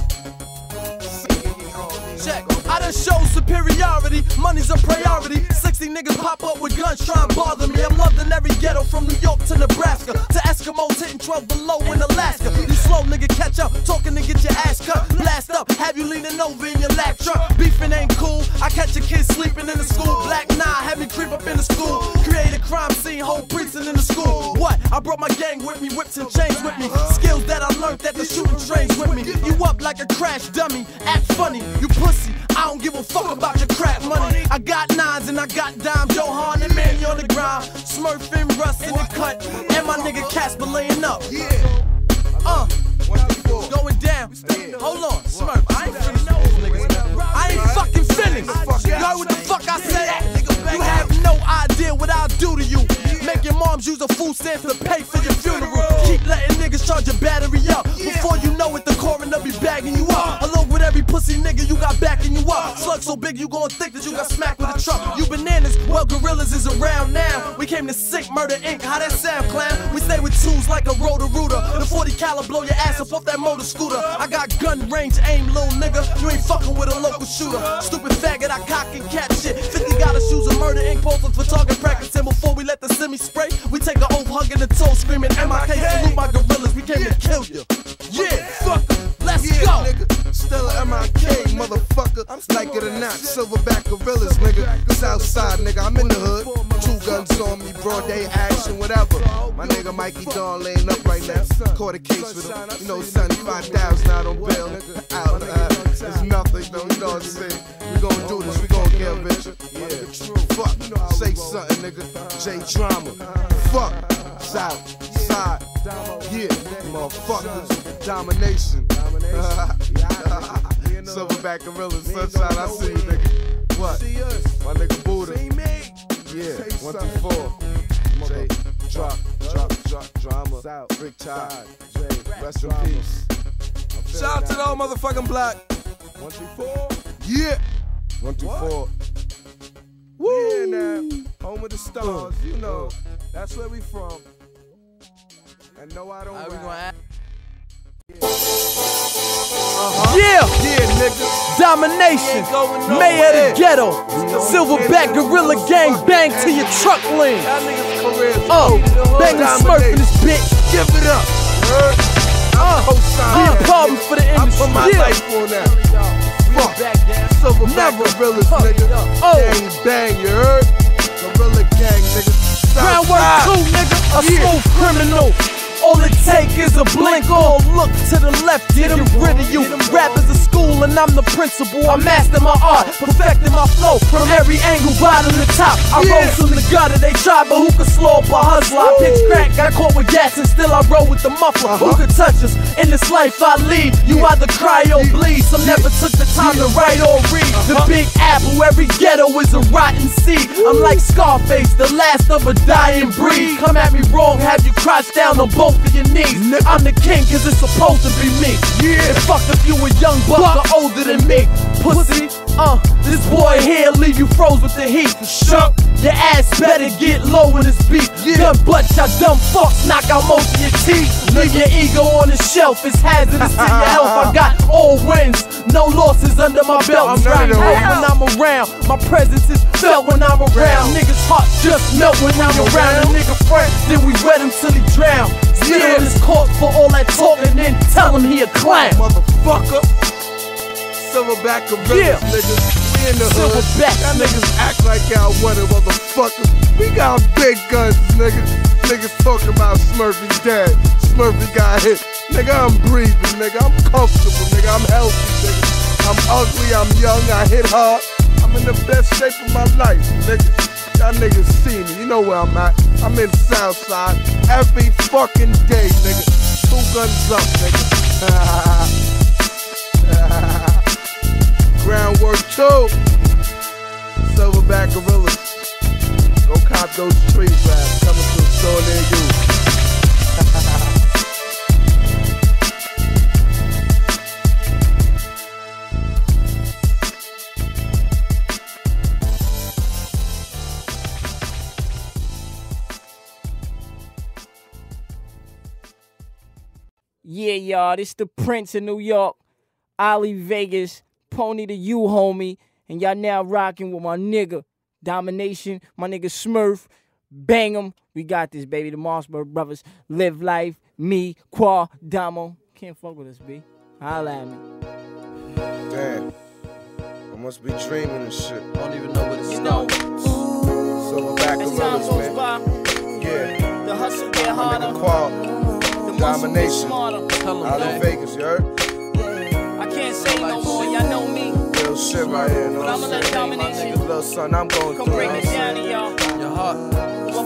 Check. I done show superiority, money's a priority. 60 niggas pop up with guns trying to bother me. I'm loving every ghetto from New York to Nebraska to Eskimos hitting 12 below in Alaska. You slow nigga catch up, talking to get your ass cut. Blast up, have you leaning over in your lap truck. Beefing ain't cool. I catch a kid sleeping in the school. Black nine, have me creep up in the school. Create a crime scene, whole precinct in the school. What? I brought my gang with me, whips and chains with me. Skills that I learned at the shooting trains with me. You up like a crash dummy, act funny. You pussy, I don't give a fuck about your crap money. I got nines and I got dimes. Johan and Manny on the ground. Smurf and Russ in the cut. And my nigga Casper laying up. Yeah. Uh, One through four. going down. Hold on, Smurf. I ain't finished with these niggas, man. I ain't fucking finished. You heard what the fuck I said? You have no idea what I'll do to you. Make your moms use a food stamp to pay for your funeral. Keep letting niggas charge your battery up. Before you know it, the coroner be bagging you up. Along with every pussy nigga you got backing you up. Slug so big you gon' think that you got smacked with a truck. You bananas, well gorillas is around now. We came to sick, murder ink. How that sound, clown? We stay with twos like a rotor rooter. The 40 caliber blow your ass up off that motor scooter. I got gun range aim, little nigga. You ain't fucking with a local shooter. Stupid faggot, I cock and cap shit. 50 gotta shoes a murder ink posters for target practicing. Before we let the semi spray, we take a oath hugging the toe, screaming MIK salute my gorillas. We came to kill you. Yeah, fuck. Let's Yeah, go. nigga. Still a MIK, motherfucker. Like it or not, silverback gorillas, nigga. Southside, nigga. I'm in the hood. Two guns on me, broad day action, whatever. My nigga Mikey Dawn laying up right now. Caught a case with him. You know, 75,000 out on bail. Out, uh, it's nothing, though. You know what I'm saying? We gon' do this, we gon' get rich. Yeah. Fuck, say something, nigga. J Drama. Fuck, Southside. Yeah, motherfuckers. Domination. Domination Silverback gorillas, sunshine, I see you, nigga. What? My nigga Buddha. Yeah, one through four. J, drop, drop, drop, drama. Brick Tide. J, rest in peace. Shout out to the whole motherfucking block. One through four. Yeah. One through four. Yeah, now. Home of the stars, you know. That's where we from. And no, I don't Alright, we rap. gonna add- Yeah, yeah, nigga. Domination, going mayor of the nowhere. ghetto, silverback gorilla gang, bang to your truck lane. That nigga's career. Uh, banging Smurf in this bitch. Give it up. Heard? Uh, Co-sign be a problem for the I industry. put my Yeah. life on that. Fuck. Never. Huh. nigga. Oh. Gang bang, you heard? Gorilla gang, nigga. Groundwork two, nigga, a Yeah. smooth criminal. All it take is a blink or a look to the left, get rid of you. Rap is a school and I'm the principal. I master my art, perfecting my flow from every angle, bottom to top. I Yeah. rose from the gutter, they tried, but who could slow up a hustler? I pitch crack, got caught with gas, and still I roll with the muffler. Who could touch us? In this life I lead, you either cry or bleed. Some never took the time to write or read. The big apple, every ghetto is a rotten seed. I'm like Scarface, the last of a dying breed. Come at me wrong, have you crouched down on both your knees. I'm the king, cause it's supposed to be me. Yeah. And fuck if you a young buck or older than me. pussy. Uh, this boy here leave you froze with the heat. Shook, your ass better get low with this beat. Gun butt shot, dumb fucks, knock out most of your teeth. Leave your ego on the shelf, it's hazardous to your health. I got all wins, no losses under my belt. I'm Right when I'm around, my presence is felt when I'm around. Niggas' heart just melt when I'm around. A nigga friend, then we wet him till he drown. Spit Yeah. on his corpse for all that talk and then tell him he a clown. Motherfucker. Silverback gorillas, Yeah. niggas. We in the hood. Silverback, Y'all niggas act like y'all want it, motherfuckers. We got big guns, nigga. Niggas talking about Smurfy dead. Smurfy got hit. Nigga, I'm breathing, nigga. I'm comfortable, nigga. I'm healthy, nigga. I'm ugly, I'm young, I hit hard. I'm in the best shape of my life, nigga. Y'all niggas see me, you know where I'm at. I'm in Southside every fucking day, nigga. Two guns up, nigga. Groundwork two. Silverback gorillas. Go cop those tree wraps. Coming a store near you. Yeah, y'all, this the Prince of New York, Ali Vegas, Pony to you, homie, and y'all now rocking with my nigga Domination, my nigga Smurf, Bang 'em. We got this, baby. The Mossberg Brothers, Live Life, me, Qua, Damo. Can't fuck with us, B. Holla at me. Damn. I must be dreaming and shit. I Don't even know what it's You know, Silverback as time gorillas, goes man. by, Yeah. the hustle get My harder, nigga Qual. The muscle get Domination. smarter. Tell him, Out in. Vegas, you heard? I can't say no more, y'all know me. Real shit right here, know But what I'ma I'm let saying? My nigga, little son, I'm going come through break it. it down to y'all. Your heart.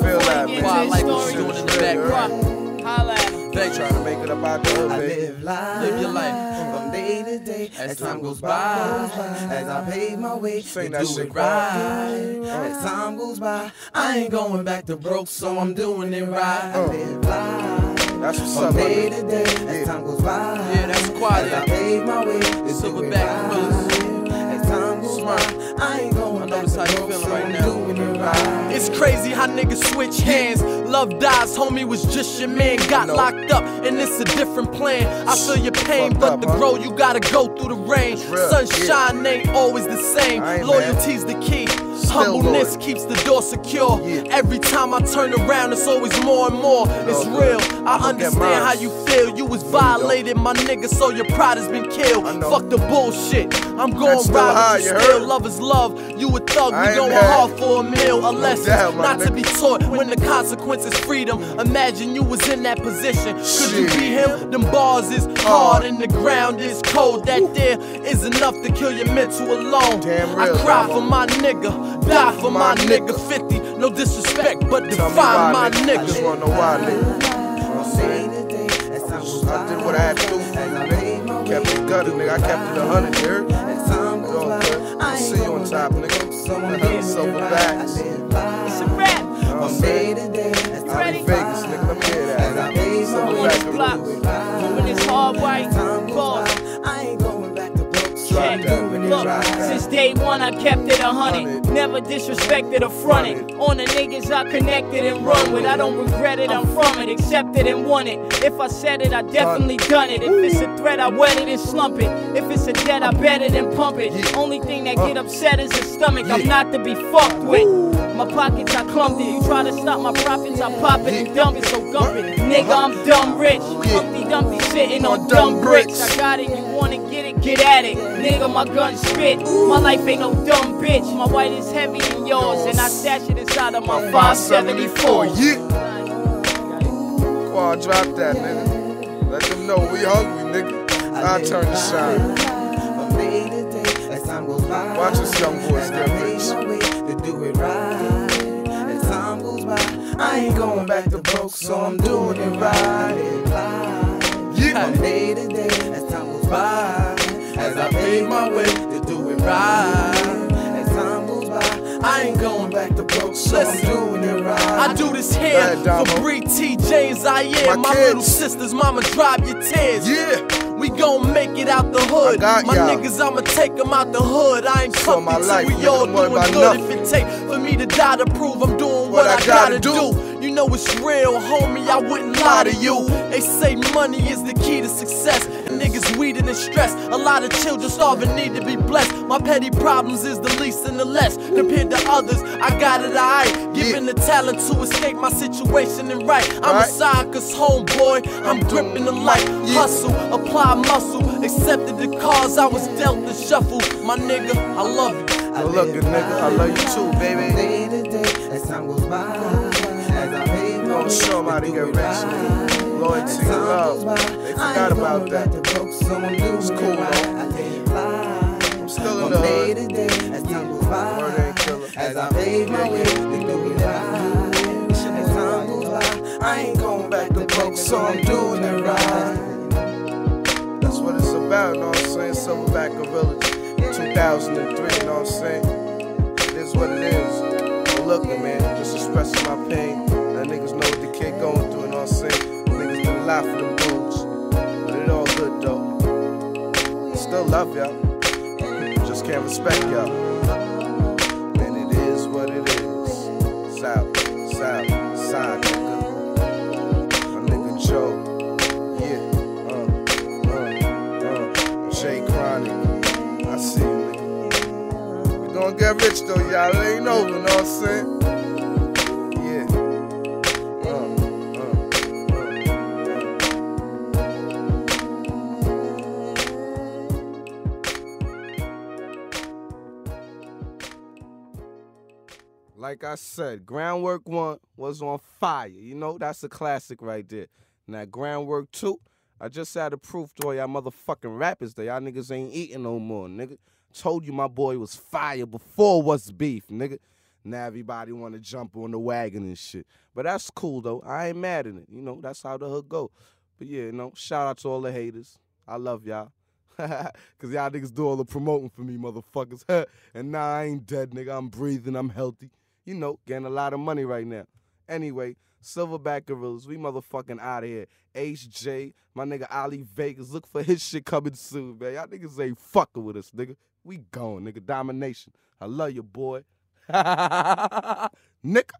Feel that, you get man. Why I like what you story, doing in the Straight, background. Holla at. They trying to make it up out there, baby. Live life. Live your life. From day to day, As time goes by, as I pave my way, Sing to that do shit, it Qual. right. As time goes by, I ain't going back to broke, so I'm doing it right. I Uh. live life. That's what's From up, day to day, Yeah. as time goes by. Yeah, that's quality. As I pave my way, to Silverback right. As time goes by, I ain't going I back notice to how you feeling right now. It's crazy how niggas switch hands. Love dies, homie was just your man. Got locked up, and it's a different plan. I feel your pain, but to grow, you gotta go through the rain. Sunshine ain't always the same. Loyalty's the key. Humbleness loyal. keeps the door secure. Yeah. Every time I turn around, it's always more and more. It's real. I Look understand how you feel. You was violated, my nigga, so your pride has been killed. Fuck the bullshit. I'm going ride with you you still. heard? Love is love. You a thug, we going hard for a meal. A lesson, not to be taught when the consequence is freedom. Imagine you was in that position. Could you Shit. be him? Them bars is hard and the ground is cold. That there is enough to kill your mental alone. Damn I cry for my nigga, die for my, My nigga. nigga. 50, no disrespect, but Tell me define why, my nigga. I just wanna know why, nigga. You know what I'm saying? day to day, as time goes by. I did what I had to do for you, nigga. Kept it gutted, nigga. I kept it a hundred, you heard? As time goes by. I I'll see you on top, nigga. to so I'm doing it Silverbacks. right. I live life. It's a rap. From day to day, as Out time in Vegas, nigga. Let me hear As I that. pave my I'm on this block. do it right. Moving this hard white Time goes ball. by, I ain't going back to broke, so Check. Look, since day one I kept it a hundred. Never disrespected or fronted. On the niggas I connected and run with. I don't regret it, I'm from it, accepted and want it. If I said it, I definitely done it. If it's a threat, I wet it and slump it. If it's a debt, I bet it and pump it. Only thing that get upset is the stomach. I'm not to be fucked with. My pockets, I clumped it. You try to stop my profits, I pop it and dump it. So gump it. Nigga, I'm dumb rich. Humpty Dumpty sitting on dumb bricks. I got it, you wanna get it, get at it. Nigga, my gun spit. My life ain't no dumb bitch. My white is heavy than yours, and I stash it inside of my 574. Yeah. Quad, drop that, nigga. Let them know we hungry, nigga. I turn to shine. From day to day, as time goes by. Watch this young boy As get rich. to do it right. As time goes by, I ain't going back to broke, so I'm doing it right. Yeah. From day to day, as time goes by. As I pave my way to do it right. As time goes by, I ain't going back to broke, so I'm doing it right. I do this here Damo. for Bree T. James I am. My My, little sisters, mama, drop your tears. Yeah. We we gon' make it out the hood. My niggas, I'ma take them out the hood. I ain't coming my till life, we nigga, all doing good. nothing. If it take for me to die to prove I'm doing what, I, gotta, do. You know it's real, homie. I wouldn't lie to you. They say money is the key to success. And niggas weeding and stress. A lot of children starving need to be blessed. My petty problems is the least and the less. Compared to others, I got it alright. Given the talent to escape my situation and right. I'm Right. a side cause homeboy, I'm gripping the light. Hustle, apply muscle. Accepted the cause I was dealt the shuffle. My nigga, I love you. Good looking, nigga. I love you too, baby. Day to day, as time goes by, as I pay my Don't show 'em how to get rich. Loyalty and love. They forgot about that. It's cool, though. I let it fly. I'm still in the hood. to day, as time goes by, Murder ain't killer. as I pave my way to do it right. As time goes by, I ain't going back to broke, so I'm doing it right. That's what it's about, you know what I'm saying? Silverback Gorilla, 2003, you know what I'm saying? It is what it is. But look, man, just expressing my pain. That niggas know what the kid going through, what I'm saying? Niggas did a lot for them dudes. But it all good, though. Still love y'all. Just can't respect y'all. And it is what it is. South, south, side, nigga. Nigga. Yeah, uh, uh, uh. Chronic. I see you. We get rich though, y'all. It ain't over, know what I'm saying? Like I said, Groundwork 1 was on fire. You know, that's a classic right there. Now, Groundwork 2, I just had a proof to all y'all motherfucking rappers that y'all niggas ain't eating no more, nigga. Told you my boy was fire before was beef, nigga. Now everybody want to jump on the wagon and shit. But that's cool, though. I ain't mad at it. You know, that's how the hood go. But yeah, you know, shout out to all the haters. I love y'all. Cause y'all niggas do all the promoting for me, motherfuckers. and now I ain't dead, nigga. I'm breathing. I'm healthy. You know, getting a lot of money right now. Anyway, Silverback Gorillas, we motherfucking out of here. HJ, my nigga Ali Vegas, look for his shit coming soon, man. Y'all niggas ain't fucking with us, nigga. We going, nigga. Domination. I love you, boy. nigga.